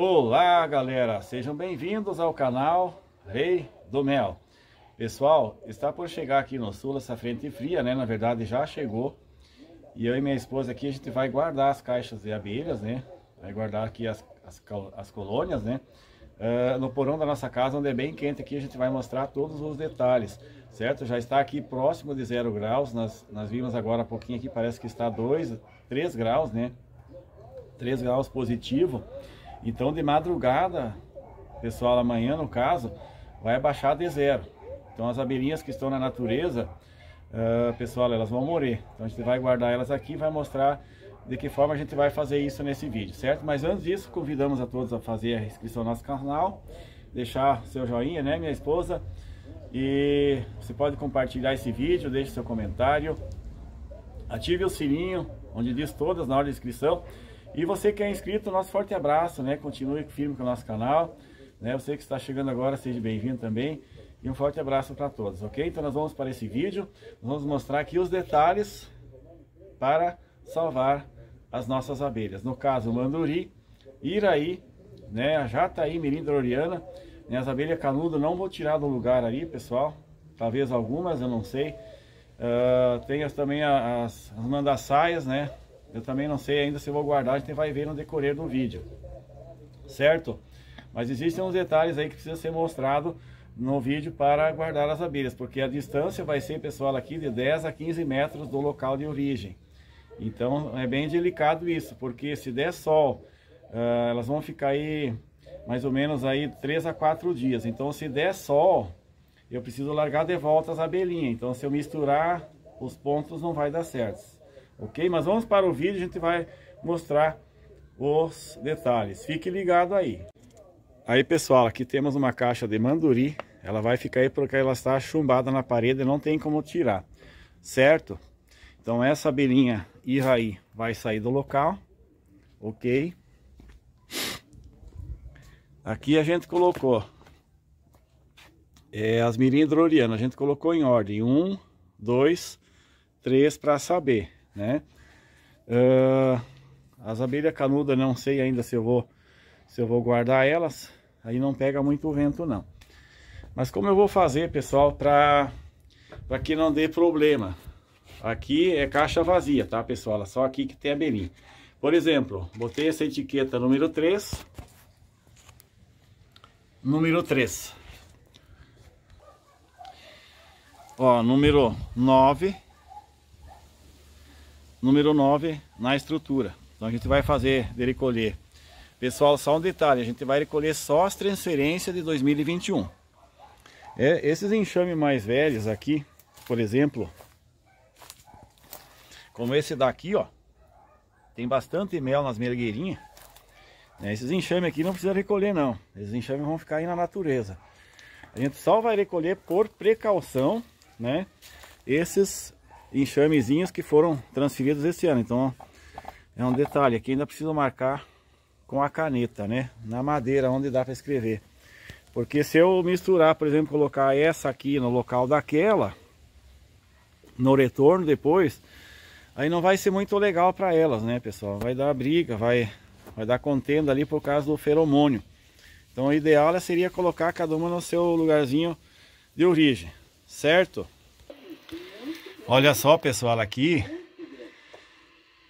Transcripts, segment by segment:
Olá galera, sejam bem-vindos ao canal Rei do Mel Pessoal, está por chegar aqui no sul essa frente fria, né? Na verdade já chegou E eu e minha esposa aqui a gente vai guardar as caixas de abelhas, né? Vai guardar aqui as, as, as colônias, né? Uh, no porão da nossa casa, onde é bem quente aqui, a gente vai mostrar todos os detalhes, certo? Já está aqui próximo de zero graus, nós, nós vimos agora há pouquinho aqui, parece que está 2, 3 graus, né? 3 graus positivo. Então de madrugada, pessoal, amanhã no caso, vai abaixar de zero. Então as abelhinhas que estão na natureza, uh, pessoal, elas vão morrer. Então a gente vai guardar elas aqui e vai mostrar de que forma a gente vai fazer isso nesse vídeo, certo? Mas antes disso, convidamos a todos a fazer a inscrição no nosso canal, deixar seu joinha, né, minha esposa? E você pode compartilhar esse vídeo, deixe seu comentário, ative o sininho, onde diz todas na hora de inscrição. E você que é inscrito, nosso forte abraço, né? Continue firme com o nosso canal. Né? Você que está chegando agora, seja bem-vindo também. E um forte abraço para todos, ok? Então nós vamos para esse vídeo, vamos mostrar aqui os detalhes para salvar as nossas abelhas. No caso, Manduri, Iraí, né, Jataí, Mirim Droriana, né, as abelhas canudo não vou tirar do lugar ali, pessoal. Talvez algumas, eu não sei. Uh, tem as, também as, as mandaçaias, né? Eu também não sei ainda se vou guardar, a gente vai ver no decorrer do vídeo. Certo? Mas existem uns detalhes aí que precisa ser mostrado no vídeo para guardar as abelhas, porque a distância vai ser, pessoal, aqui de 10 a 15 metros do local de origem. Então é bem delicado isso, porque se der sol, uh, elas vão ficar aí mais ou menos aí 3 a 4 dias. Então se der sol, eu preciso largar de volta as abelhinhas. Então se eu misturar os pontos não vai dar certo. Ok? Mas vamos para o vídeo, a gente vai mostrar os detalhes. Fique ligado aí. Aí pessoal, aqui temos uma caixa de manduri. Ela vai ficar aí porque ela está chumbada na parede, não tem como tirar. Certo? Então essa abelhinha Iraí vai sair do local, ok? Aqui a gente colocou é, as mirim a gente colocou em ordem, um, dois, três para saber, né? Uh, as abelhas canudas não sei ainda se eu vou se eu vou guardar elas, aí não pega muito vento não. Mas como eu vou fazer, pessoal, para para que não dê problema, Aqui é caixa vazia, tá, pessoal? Só aqui que tem abelhinha. Por exemplo, botei essa etiqueta número 3. Número 3. Ó, número 9. Número 9 na estrutura. Então a gente vai fazer de recolher. Pessoal, só um detalhe, a gente vai recolher só as transferências de 2021. É, esses enxames mais velhos aqui, por exemplo, como esse daqui, ó. Tem bastante mel nas mergueirinhas. Né? Esses enxames aqui não precisa recolher não. Esses enxames vão ficar aí na natureza. A gente só vai recolher por precaução, né? Esses enxamezinhos que foram transferidos esse ano. Então, é um detalhe aqui, ainda preciso marcar com a caneta, né? Na madeira, onde dá para escrever. Porque se eu misturar, por exemplo, colocar essa aqui no local daquela, no retorno depois, aí não vai ser muito legal para elas, né, pessoal? Vai dar briga, vai, vai dar contenda ali por causa do feromônio. Então o ideal seria colocar cada uma no seu lugarzinho de origem, certo? Olha só, pessoal, aqui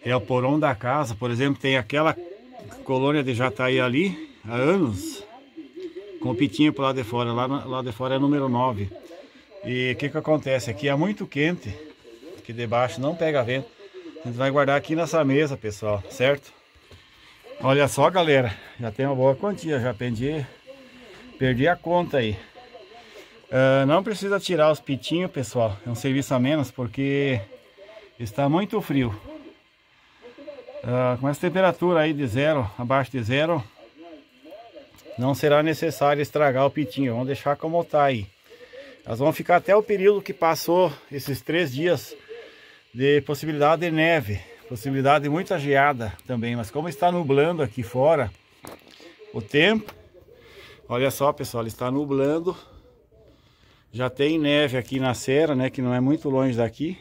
é o porão da casa. Por exemplo, tem aquela colônia de jataí ali há anos, com o pitinho para lá de fora. Lá, lá de fora é número 9. E o que que acontece? Aqui é muito quente, aqui debaixo não pega vento. A gente vai guardar aqui nessa mesa, pessoal, certo? Olha só, galera, já tem uma boa quantia, já perdi, perdi a conta aí. Uh, não precisa tirar os pitinhos, pessoal, é um serviço a menos, porque está muito frio. Uh, com essa temperatura aí de zero, abaixo de zero, não será necessário estragar o pitinho, vamos deixar como está aí. Elas vão ficar até o período que passou esses três dias de possibilidade de neve, possibilidade de muita geada também, mas como está nublando aqui fora o tempo, olha só pessoal, está nublando, já tem neve aqui na serra, né, que não é muito longe daqui,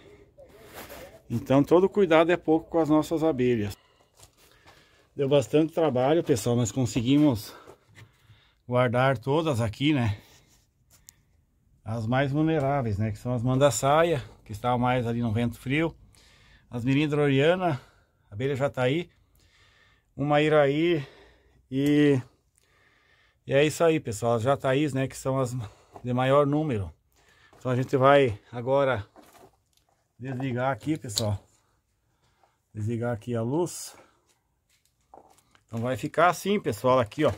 então todo cuidado é pouco com as nossas abelhas. Deu bastante trabalho, pessoal. Nós conseguimos guardar todas aqui, né? As mais vulneráveis, né? Que são as manda-saia, que estavam mais ali no vento frio. As mirindra oriana, abelha jataí, uma iraí e... E é isso aí, pessoal. As jataís, né? Que são as de maior número. Então a gente vai agora desligar aqui, pessoal. Desligar aqui a luz. Então vai ficar assim, pessoal, aqui, ó.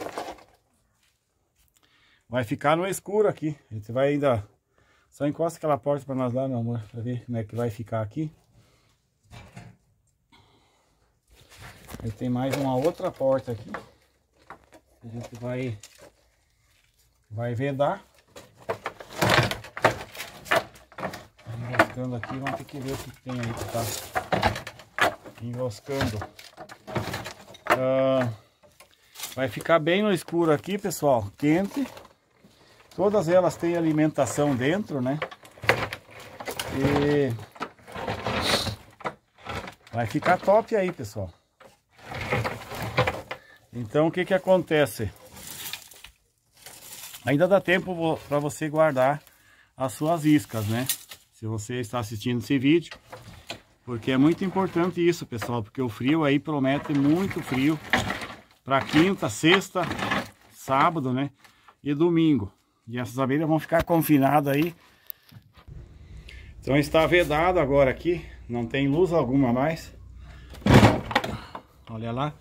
Vai ficar no escuro aqui. A gente vai ainda... Só encosta aquela porta para nós lá, meu amor, pra ver como é que vai ficar aqui. Aí tem mais uma outra porta aqui. A gente vai... Vai vedar. Enroscando aqui, vamos ter que ver o que tem aí que tá enroscando. Ah, vai ficar bem no escuro aqui, pessoal, quente. Todas elas têm alimentação dentro, né? E vai ficar top aí, pessoal. Então, o que que acontece? Ainda dá tempo para você guardar as suas iscas, né? Se você está assistindo esse vídeo, porque é muito importante isso, pessoal, porque o frio aí promete muito frio para quinta, sexta, sábado, né? E domingo. E essas abelhas vão ficar confinadas aí. Então está vedado agora aqui, não tem luz alguma mais. Olha lá,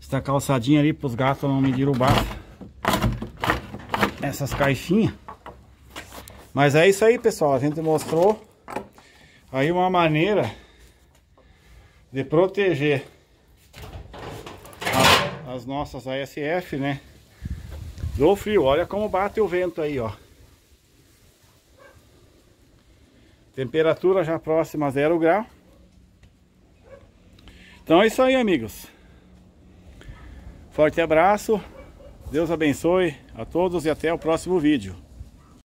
está calçadinha ali para os gatos não medir o bafo. Essas caixinhas. Mas é isso aí, pessoal. A gente mostrou aí uma maneira de proteger as, as nossas ASF, né? Do frio. Olha como bate o vento aí, ó. Temperatura já próxima a zero grau. Então é isso aí, amigos. Forte abraço. Deus abençoe a todos e até o próximo vídeo.